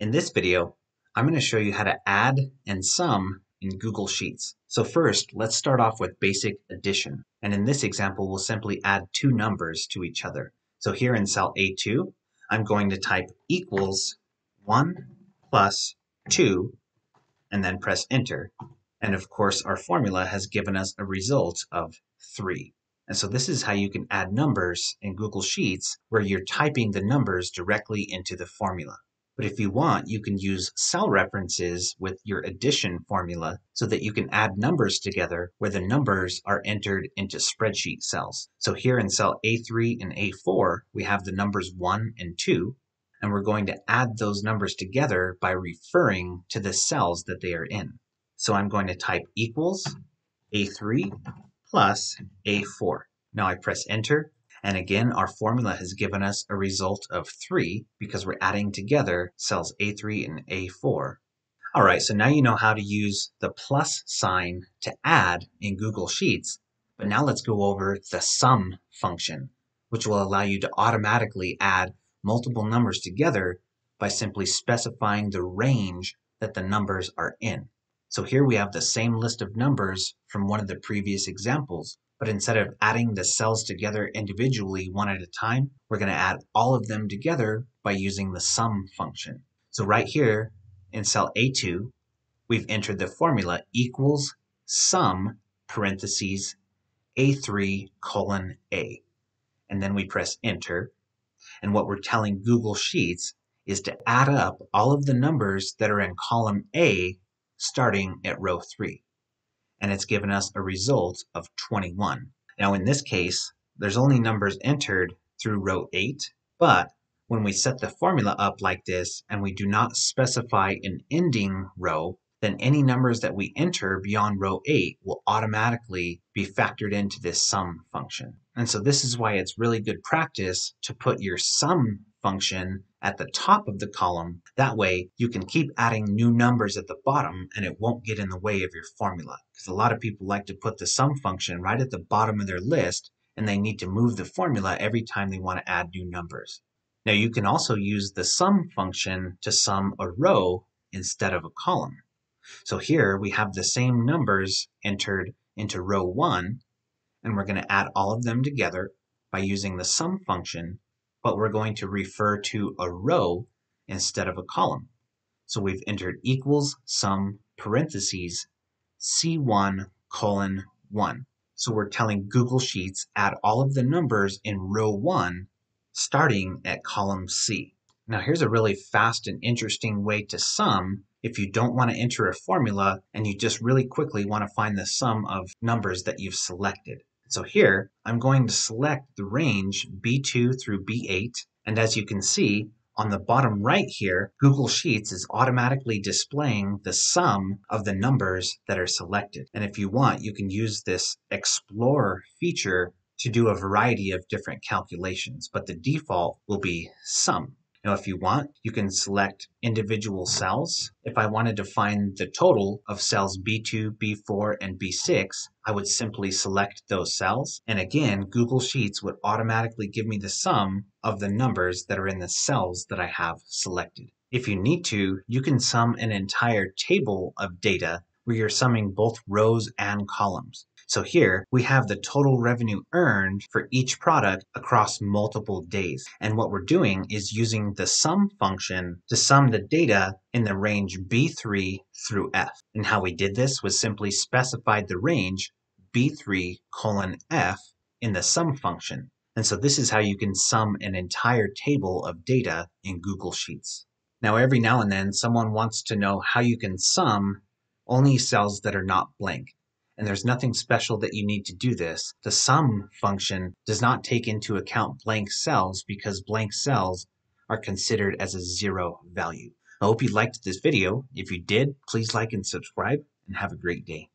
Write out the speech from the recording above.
In this video, I'm going to show you how to add and sum in Google Sheets. So first, let's start off with basic addition. And in this example, we'll simply add two numbers to each other. So here in cell A2, I'm going to type equals 1 plus 2 and then press enter. And of course, our formula has given us a result of 3. And so this is how you can add numbers in Google Sheets where you're typing the numbers directly into the formula. But if you want, you can use cell references with your addition formula so that you can add numbers together where the numbers are entered into spreadsheet cells. So here in cell A3 and A4, we have the numbers 1 and 2, and we're going to add those numbers together by referring to the cells that they are in. So I'm going to type equals A3 plus A4. Now I press enter and again, our formula has given us a result of 3 because we're adding together cells A3 and A4. All right, so now you know how to use the plus sign to add in Google Sheets. But now let's go over the sum function, which will allow you to automatically add multiple numbers together by simply specifying the range that the numbers are in. So here we have the same list of numbers from one of the previous examples, but instead of adding the cells together individually one at a time, we're going to add all of them together by using the sum function. So right here in cell A2, we've entered the formula equals sum parentheses A3 colon A. And then we press enter. And what we're telling Google Sheets is to add up all of the numbers that are in column A starting at row 3 and it's given us a result of 21. Now in this case, there's only numbers entered through row 8, but when we set the formula up like this and we do not specify an ending row, then any numbers that we enter beyond row 8 will automatically be factored into this sum function. And so this is why it's really good practice to put your sum function at the top of the column. That way you can keep adding new numbers at the bottom and it won't get in the way of your formula. Because a lot of people like to put the sum function right at the bottom of their list and they need to move the formula every time they want to add new numbers. Now you can also use the sum function to sum a row instead of a column. So here we have the same numbers entered into row 1 and we're going to add all of them together by using the sum function but we're going to refer to a row instead of a column. So we've entered equals sum parentheses C1 colon 1. So we're telling Google Sheets add all of the numbers in row 1 starting at column C. Now here's a really fast and interesting way to sum if you don't want to enter a formula and you just really quickly want to find the sum of numbers that you've selected. So here, I'm going to select the range B2 through B8. And as you can see, on the bottom right here, Google Sheets is automatically displaying the sum of the numbers that are selected. And if you want, you can use this Explore feature to do a variety of different calculations, but the default will be sum. Now, if you want, you can select individual cells. If I wanted to find the total of cells B2, B4, and B6, I would simply select those cells. And again, Google Sheets would automatically give me the sum of the numbers that are in the cells that I have selected. If you need to, you can sum an entire table of data where you're summing both rows and columns. So here we have the total revenue earned for each product across multiple days. And what we're doing is using the sum function to sum the data in the range B3 through F. And how we did this was simply specified the range B3 colon F in the sum function. And so this is how you can sum an entire table of data in Google Sheets. Now, every now and then, someone wants to know how you can sum only cells that are not blank. And there's nothing special that you need to do this. The sum function does not take into account blank cells because blank cells are considered as a zero value. I hope you liked this video. If you did, please like and subscribe and have a great day.